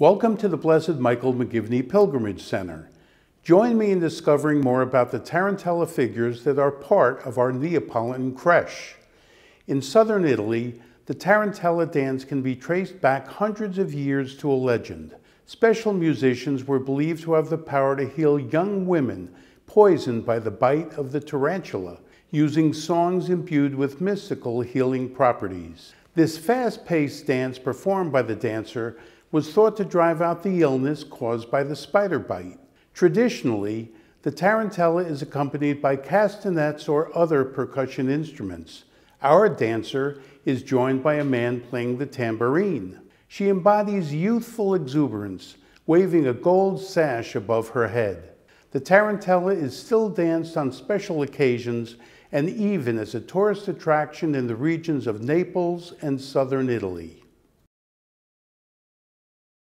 Welcome to the Blessed Michael McGivney Pilgrimage Center. Join me in discovering more about the Tarantella figures that are part of our Neapolitan creche. In southern Italy, the Tarantella dance can be traced back hundreds of years to a legend. Special musicians were believed to have the power to heal young women poisoned by the bite of the tarantula, using songs imbued with mystical healing properties. This fast-paced dance performed by the dancer was thought to drive out the illness caused by the spider bite. Traditionally, the tarantella is accompanied by castanets or other percussion instruments. Our dancer is joined by a man playing the tambourine. She embodies youthful exuberance, waving a gold sash above her head. The tarantella is still danced on special occasions and even as a tourist attraction in the regions of Naples and southern Italy.